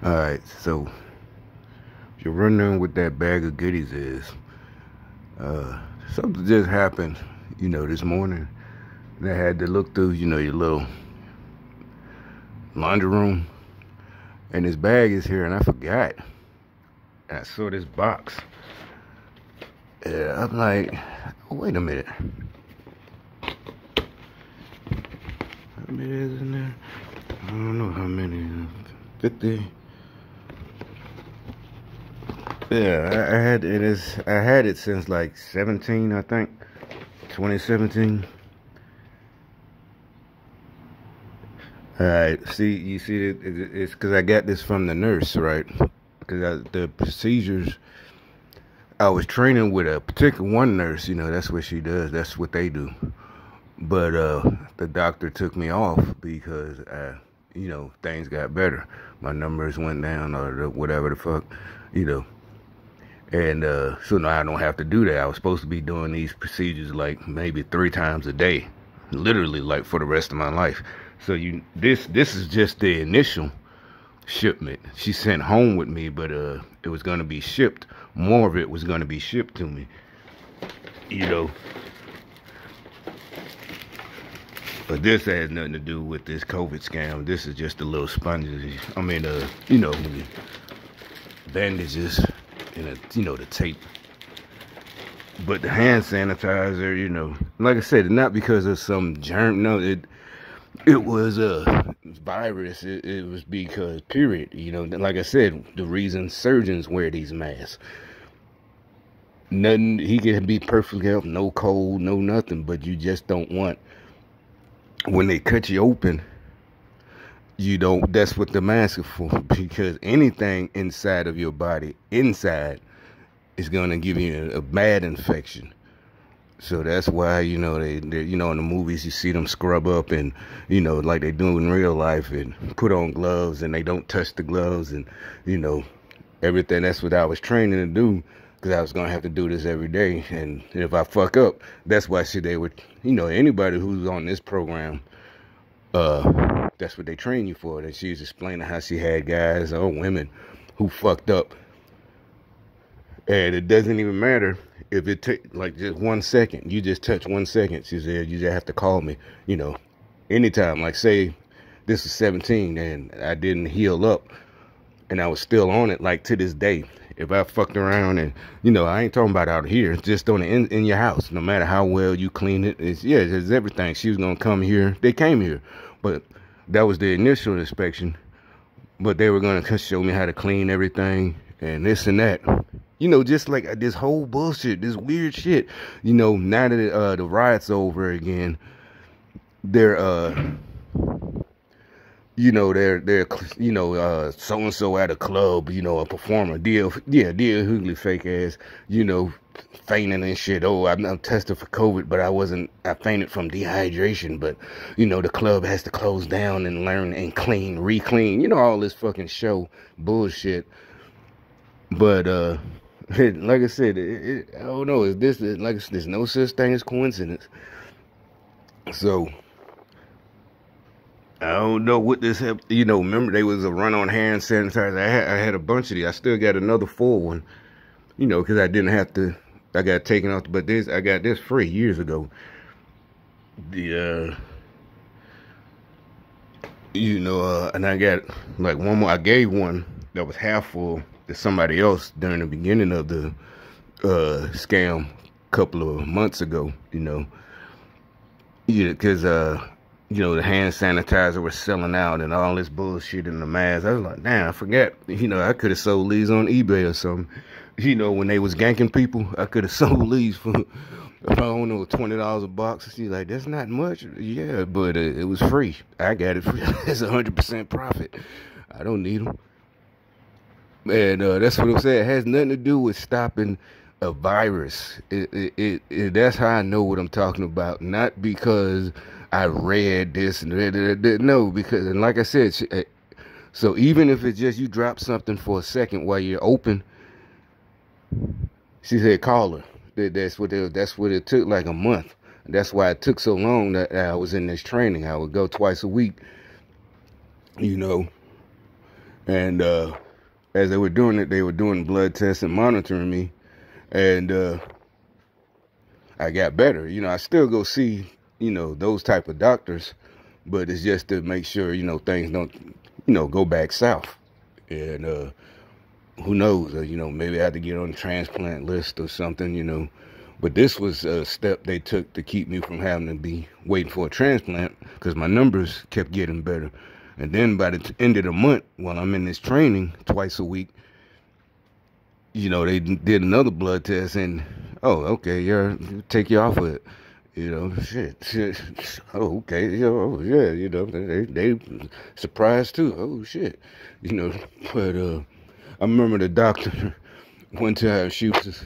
Alright, so if you're wondering what that bag of goodies is. Uh, something just happened, you know, this morning. And I had to look through, you know, your little laundry room. And this bag is here, and I forgot. And I saw this box. I'm like, wait a minute. How many is in there? I don't know how many. 50. Yeah, I, I had it is I had it since like 17, I think. 2017. Alright, see, you see, it, it, it's because I got this from the nurse, right? Because the procedures, I was training with a particular one nurse, you know, that's what she does, that's what they do. But uh, the doctor took me off because, I, you know, things got better. My numbers went down or whatever the fuck, you know. And uh, so now I don't have to do that. I was supposed to be doing these procedures like maybe three times a day, literally like for the rest of my life. So you this this is just the initial shipment. She sent home with me, but uh, it was gonna be shipped. More of it was gonna be shipped to me. You know. But this has nothing to do with this COVID scam. This is just a little sponges. I mean, uh, you know, bandages and you know the tape. But the hand sanitizer, you know, like I said, not because of some germ. No, it it was a virus. It, it was because period. You know, like I said, the reason surgeons wear these masks. Nothing. He can be perfectly healthy, no cold, no nothing. But you just don't want when they cut you open you don't that's what the mask is for because anything inside of your body inside is going to give you a, a, bad infection. So that's why you know they, they you know in the movies you see them scrub up and you know like they do in real life and put on gloves and they don't touch the gloves and you know everything that's what i was training to do because i was going to have to do this every day. And if i fuck up that's why see they would you know anybody who's on this program uh that's what they train you for. And she was explaining how she had guys or women who fucked up. And it doesn't even matter if it take like just one second. You just touch one second. She said, you just have to call me, you know, anytime. Like say this is 17 and I didn't heal up and I was still on it like to this day. If I fucked around and, you know, I ain't talking about out here, just on the, in, in your house, no matter how well you clean it, it's, yeah, it's everything. She was to come here. They came here. But that was the initial inspection. But they were to show me how to clean everything and this and that. You know, just like this whole bullshit, this weird shit. You know, now that uh, the riot's over again, they're, uh, you know, they're, they're, you know, uh, so-and-so at a club, you know, a performer, D.L., yeah, D.L. Hughley fake ass, you know, fainting and shit. Oh, I'm, I'm tested for COVID, but I wasn't, I fainted from dehydration. But, you know, the club has to close down and learn and clean, re-clean. You know, all this fucking show bullshit. But, uh, like I said, it, it, I don't know. Is this, like, there's no such thing as coincidence. So, I don't know what this, you know, remember they was a run on hand sanitizer. I had, I had a bunch of these. I still got another full one, you know, because I didn't have to I got taken off, but this I got this free years ago. The uh, you know, uh, and I got like one more. I gave one that was half full to somebody else during the beginning of the uh scam a couple of months ago. You know, yeah, because uh you know, the hand sanitizer was selling out and all this bullshit in the mask. I was like, damn, I forgot. You know, I could have sold these on eBay or something. You know, when they was ganking people, I could have sold these for, I don't know, $20 a box. She's like, that's not much. Yeah, but uh, it was free. I got it free. It's 100% profit. I don't need them. And uh, that's what I'm saying. It has nothing to do with stopping a virus. It, it, it, that's how I know what I'm talking about. Not because I read this and read that. No, because and like I said, eh, so even if it's just you drop something for a second while you're open, she said call her. That, that's what it, that's what it took like a month. That's why it took so long that I was in this training. I would go twice a week, you know, And uh, as they were doing it, they were doing blood tests and monitoring me, and uh, I got better. You know, I still go see you know those type of doctors, but it's just to make sure you know things don't you know go back south, and uh, who knows? Uh, you know, maybe I had to get on the transplant list or something. You know. But this was a step they took to keep me from having to be waiting for a transplant because my numbers kept getting better. And then by the end of the month, while I'm in this training twice a week, you know, they did another blood test and, oh, okay, yeah, take you off of it. You know, shit, shit. Oh, okay, oh, yeah, you know, they, they surprised too. Oh, shit. You know, but, uh, I remember the doctor one time, she was,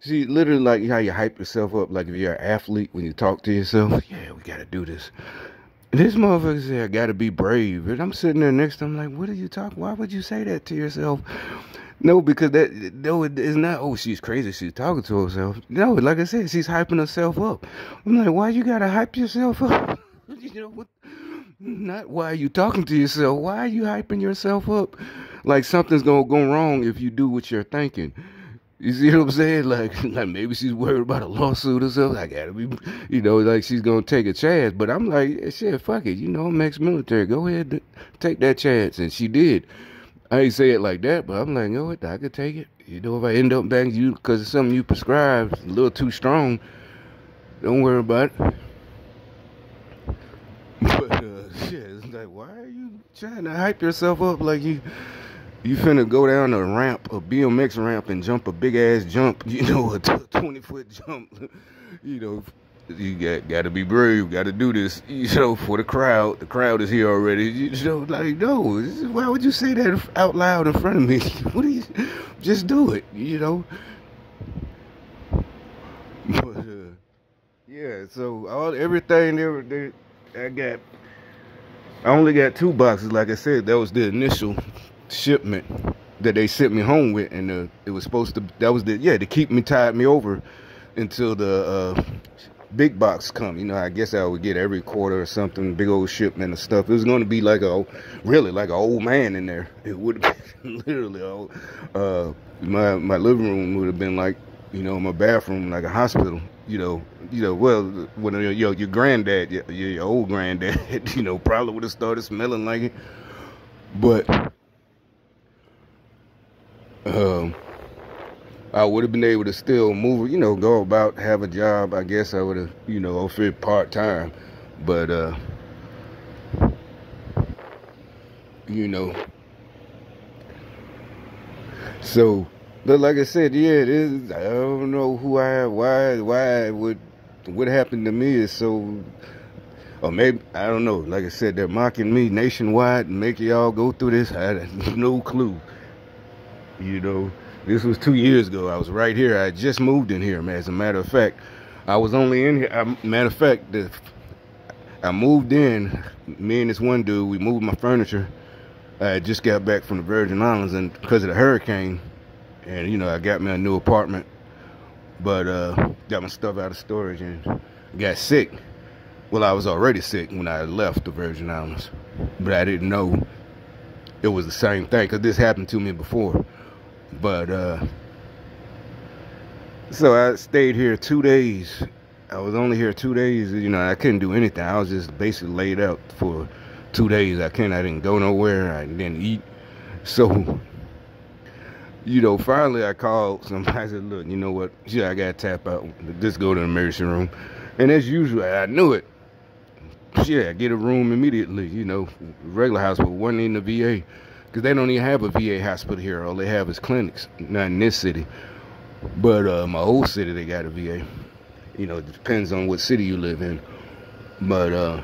she literally like how you hype yourself up, like if you're an athlete, when you talk to yourself, yeah, we gotta do this. This motherfucker said, I gotta be brave. And I'm sitting there next to him, like, what are you talking? Why would you say that to yourself? No, because that, no, it's not, oh, she's crazy. She's talking to herself. No, like I said, she's hyping herself up. I'm like, why you gotta hype yourself up? you know, what? Not why are you talking to yourself? Why are you hyping yourself up? Like something's gonna go wrong if you do what you're thinking. You see what I'm saying? Like, like maybe she's worried about a lawsuit or something. I gotta be, you know, like she's gonna take a chance. But I'm like, shit, fuck it. You know, I'm ex-military. Go ahead, take that chance. And she did. I ain't say it like that, but I'm like, you know what? I could take it. You know, if I end up banging you because it's something you prescribe, a little too strong, don't worry about it. But uh, shit, it's like, why are you trying to hype yourself up like you? you finna go down a ramp, a BMX ramp, and jump a big ass jump, you know, a 20 foot jump, you know, you got got to be brave, got to do this, you know, for the crowd. The crowd is here already, you know, like, no, why would you say that out loud in front of me? what do you, just do it, you know? But, uh, yeah, so all everything there, there, I got, I only got two boxes, like I said, that was the initial shipment that they sent me home with, and uh, it was supposed to. That was the yeah to keep me tied me over until the uh, big box come. You know, I guess I would get every quarter or something, big old shipment of stuff. It was going to be like a really like an old man in there. It would literally old. Uh, my my living room would have been like you know my bathroom like a hospital. You know, you know, well, when your your granddad, your, your old granddad, you know, probably would have started smelling like it, but um, I would have been able to still move, you know, go about, have a job. I guess I would have, you know, offered part time, but uh, you know, so. But like I said, yeah, it is. I don't know who I, why, why would, what happened to me is so or maybe I don't know. Like I said, they're mocking me nationwide and making y'all go through this. I had no clue. You know, this was two years ago. I was right here. I just moved in here, man. As a matter of fact, I was only in here. I, matter of fact, the, I moved in. Me and this one dude, we moved my furniture. I just got back from the Virgin Islands, and because of the hurricane, and you know, I got me a new apartment, but uh, got my stuff out of storage and got sick. Well, I was already sick when I left the Virgin Islands, but I didn't know it was the same thing because this happened to me before. But uh, so I stayed here two days. I was only here two days. You know, I couldn't do anything. I was just basically laid out for two days. I couldn't. I didn't go nowhere. I didn't eat. So, you know, finally I called somebody. I said, "Look, you know what? Yeah, I gotta tap out. Just go to the emergency room." And as usual, I knew it. Yeah, get a room immediately. You know, regular hospital, wasn't in the VA because they don't even have a VA hospital here. All they have is clinics, not in this city. But uh, my old city, they got a VA. You know, it depends on what city you live in. But uh,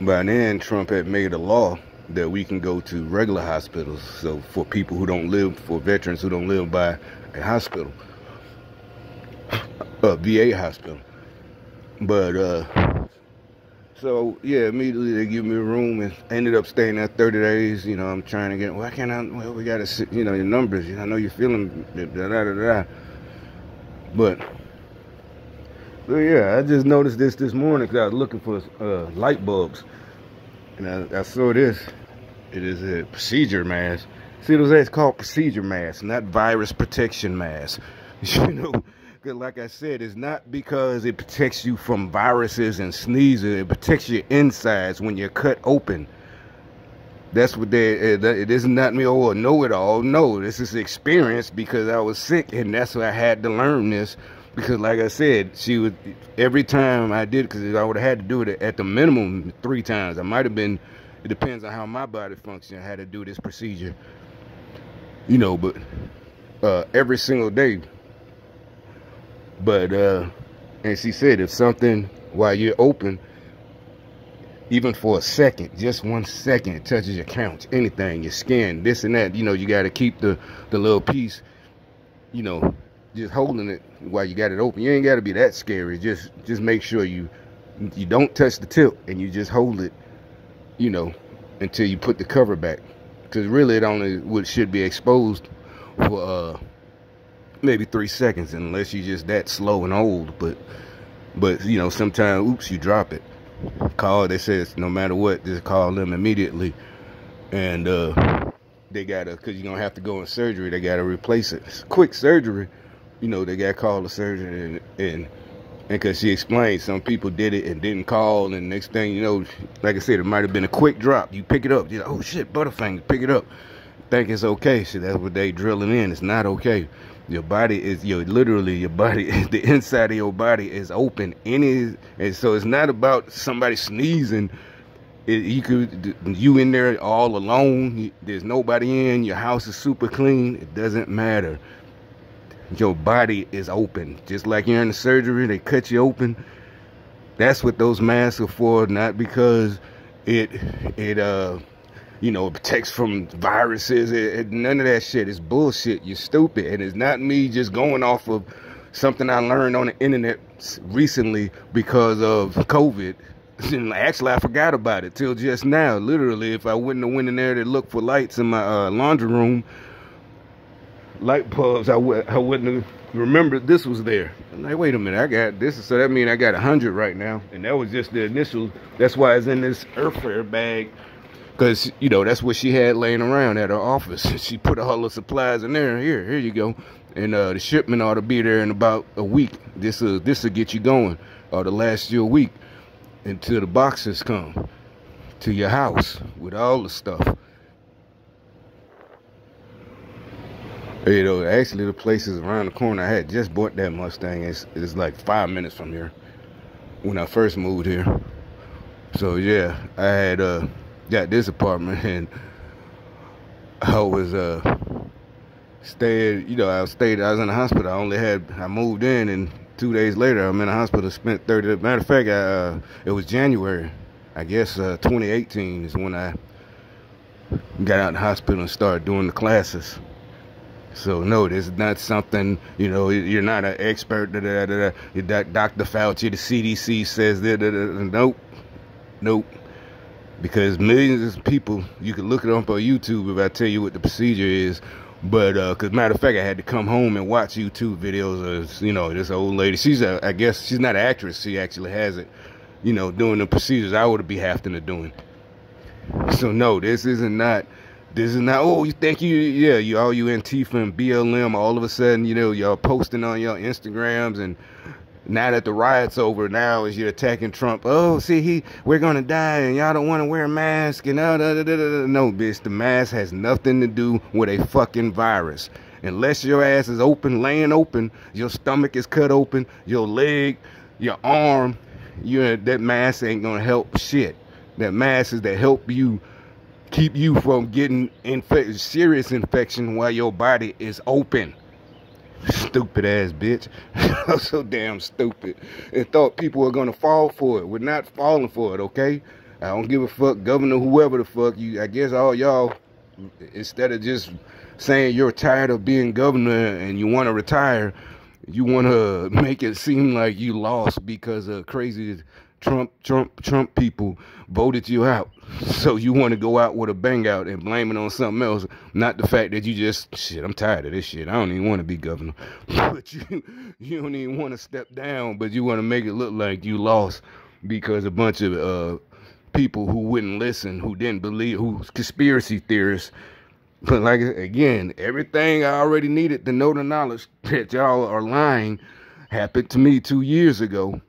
by then, Trump had made a law that we can go to regular hospitals. So for people who don't live, for veterans who don't live by a hospital, a VA hospital. But uh, so yeah, immediately they give me a room and ended up staying there 30 days. You know, I'm trying to get. Why can't I? Well, we gotta sit. You know, your numbers. I know you're feeling da da da da. But so yeah, I just noticed this this morning because I was looking for uh, light bulbs, and I, I saw this. It is a procedure mask. See, those it's called procedure masks, not virus protection masks. You know, like I said, it's not because it protects you from viruses and sneezes. It protects your insides when you're cut open. That's what they. It is not me. Oh, know it all. No, this is experience because I was sick, and that's why I had to learn this. Because, like I said, she would every time I did, because I would have had to do it at the minimum three times. I might have been. It depends on how my body functions. I had to do this procedure. You know, but uh, every single day. But uh, and she said if something while you're open even for a second, just one second, touches your couch, anything, your skin, this and that, you know, you got to keep the, the little piece, you know, just holding it while you got it open. You ain't got to be that scary. Just, just make sure you, you don't touch the tip and you just hold it, you know, until you put the cover back. Because really it only would, should be exposed for, uh, maybe three seconds unless you're just that slow and old. But, but, you know, sometimes, oops, you drop it. Call they says no matter what just call them immediately. And uh they gotta because you're gonna have to go in surgery they gotta replace it. It's quick surgery you know they got called the surgeon and and and because she explained some people did it and didn't call and next thing you know like i said it might have been a quick drop. You pick it up you're like oh shit butterfinger pick it up think it's okay. So that's what they drilling in. It's not okay. Your body is your literally your body the inside of your body is open. Any and so it's not about somebody sneezing. It, you could you in there all alone. There's nobody in. Your house is super clean. It doesn't matter. Your body is open. Just like you're in the surgery they cut you open. That's what those masks are for not because it it uh you know, it protects from viruses. It, it, none of that shit is bullshit. You're stupid. And it's not me just going off of something I learned on the internet recently because of COVID. Actually, I forgot about it till just now. Literally, if I wouldn't have went in there to look for lights in my uh, laundry room, light bulbs, I wouldn't have remembered this was there. I'm like, wait a minute, I got this. So that means I got a 100 right now. And that was just the initial. That's why it's in this airfare bag because you know that's what she had laying around at her office. She put all the supplies in there. Here, here you go. And uh, the shipment ought to be there in about a week. This will this will get you going, or the last year week, until the boxes come to your house with all the stuff. You know, actually, the place is around the corner. I had just bought that Mustang. It's, it's like five minutes from here when I first moved here. So yeah, I had uh got this apartment and I was uh stayed you know I stayed I was in the hospital I only had I moved in and two days later I'm in the hospital spent 30 matter of fact I, uh, it was January I guess uh, 2018 is when I got out of the hospital and started doing the classes so no, this is not something you know. You're not an expert. Da, da, da, da. Dr. Fauci, the CDC says that. Nope, nope because millions of people, you can look it up on YouTube if I tell you what the procedure is. But, uh, cause matter of fact, I had to come home and watch YouTube videos of, you know, this old lady. She's a, I guess she's not an actress. She actually has it, you know, doing the procedures I would be having to doing. So no, this isn't not, this is not, oh, you think you, yeah, you all you Antifa and BLM, all of a sudden, you know, y'all posting on your Instagrams and now that the riot's over, now is you're attacking Trump. Oh, see, he, we're gonna die, and y'all don't want to wear a mask, and uh, da, da, da, da. no, bitch, the mask has nothing to do with a fucking virus. Unless your ass is open, laying open, your stomach is cut open, your leg, your arm, you that mask ain't gonna help shit. That mask is to help you keep you from getting inf- serious infection while your body is open. Stupid ass bitch. I'm so damn stupid. And thought people were gonna fall for it. We're not falling for it, okay? I don't give a fuck, governor, whoever the fuck you. I guess all y'all, instead of just saying you're tired of being governor and you want to retire, you want to make it seem like you lost because of crazy Trump, Trump, Trump people voted you out. So you want to go out with a bang out and blame it on something else, not the fact that you just shit. I'm tired of this shit. I don't even want to be governor, but you you don't even want to step down, but you want to make it look like you lost because a bunch of uh people who wouldn't listen, who didn't believe, who conspiracy theorists. But like again, everything I already needed to know the knowledge that y'all are lying happened to me two years ago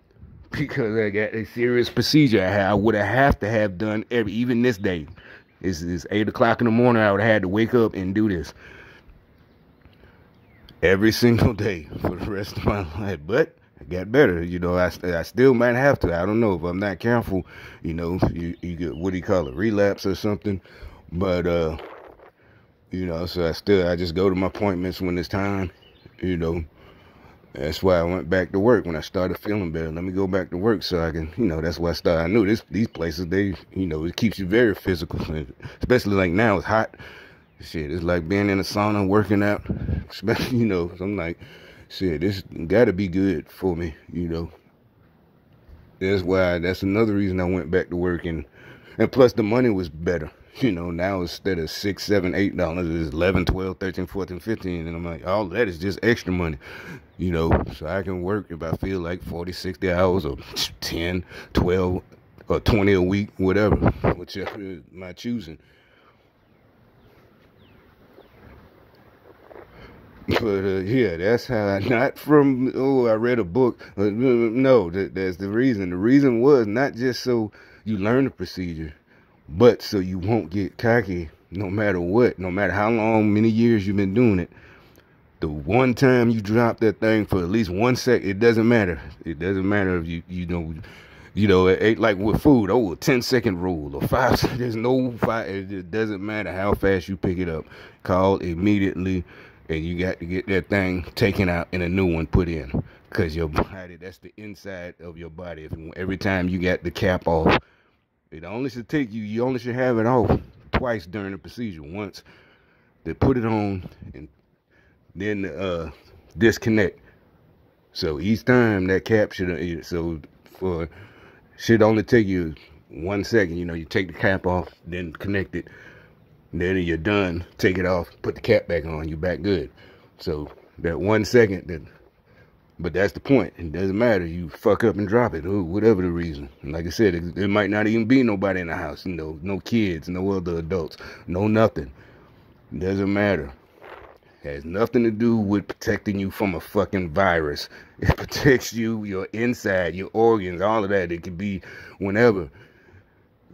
because I got a serious procedure I would have to have done every even this day. It's, it's eight o'clock in the morning. I would have had to wake up and do this every single day for the rest of my life. But I got better. You know, I, I still might have to. I don't know if I'm not careful. You know, you, you get what do you call it, relapse or something. But uh, you know, so I still I just go to my appointments when it's time. You know, that's why I went back to work when I started feeling better. Let me go back to work so I can, you know, that's why I started. I knew this these places they, you know, it keeps you very physical, especially like now it's hot. Shit, it's like being in a sauna working out. Especially, you know, so I'm like, shit, this got to be good for me, you know. That's why. That's another reason I went back to work and, and plus the money was better. You know, now instead of six, seven, eight dollars, it's 11, 12, 13, 14, 15. And I'm like, all that is just extra money, you know. So I can work if I feel like 40, 60 hours or 10, 12, or 20 a week, whatever, whichever is my choosing. But uh, yeah, that's how. I, not from oh, I read a book. Uh, no, that, that's the reason. The reason was not just so you learn the procedure but so you won't get cocky no matter what, no matter how long, many years you've been doing it. The one time you drop that thing for at least one second, it doesn't matter. It doesn't matter if you you know you know, it ain't like with food, oh, a 10 second rule or five, there's no five, it doesn't matter how fast you pick it up. Call immediately, and you got to get that thing taken out and a new one put in. Because your body, that's the inside of your body. If, every time you got the cap off, it only should take you, you only should have it off twice during the procedure. Once they put it on and then uh, disconnect. So each time that cap should, uh, so for, should only take you one second. You know, you take the cap off, then connect it. Then you're done, take it off, put the cap back on, you're back good. So that one second that but that's the point. It doesn't matter. You fuck up and drop it, or whatever the reason. And like I said, it, it, might not even be nobody in the house. You know, no kids, no other adults, no nothing. It doesn't matter. It has nothing to do with protecting you from a fucking virus. It protects you, your inside, your organs, all of that. It could be whenever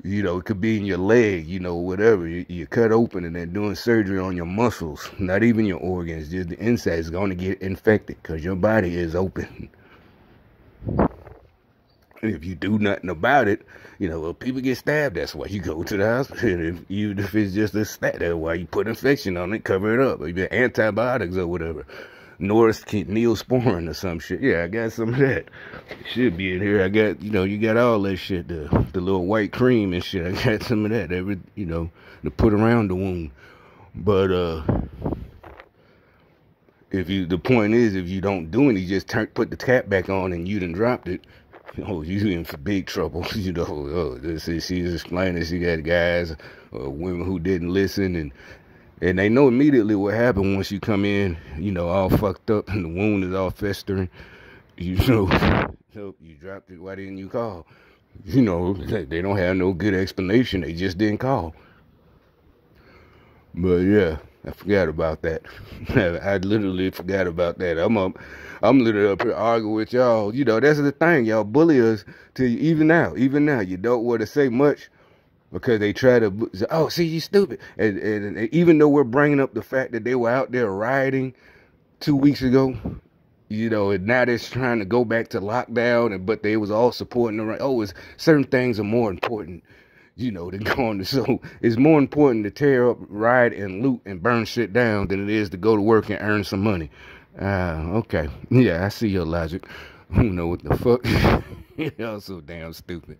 you know, it could be in your leg, you know, whatever. You, you cut open and they're doing surgery on your muscles, not even your organs, just the inside is going to get infected because your body is open. And if you do nothing about it, you know, people get stabbed. That's why you go to the hospital. And if, even if it's just a stab, that's why you put infection on it, cover it up, or you antibiotics or whatever. Norris Neosporin or some shit. Yeah, I got some of that. Should be in here. I got, you know, you got all that shit, the the little white cream and shit. I got some of that every, you know, to put around the wound. But uh if you the point is if you don't do you just turn put the cap back on and you done dropped it. Oh, you in for big trouble. You know, oh, this is she's explaining she got guys or women who didn't listen and and they know immediately what happened once you come in, you know, all fucked up and the wound is all festering. You know, so you dropped it. Why didn't you call? You know, they don't have no good explanation. They just didn't call. But yeah, I forgot about that. I literally forgot about that. I'm up, I'm literally up here arguing with y'all. You know, that's the thing. Y'all bully us to even now. Even now, you don't want to say much because they try to oh see you stupid. And, and, and, even though we're bringing up the fact that they were out there rioting two weeks ago you know and now they're trying to go back to lockdown and but they was all supporting the right oh it's certain things are more important you know than going to so it's more important to tear up riot and loot and burn shit down than it is to go to work and earn some money. Uh okay. Yeah i see your logic. Who know what the fuck? Y'all so damn stupid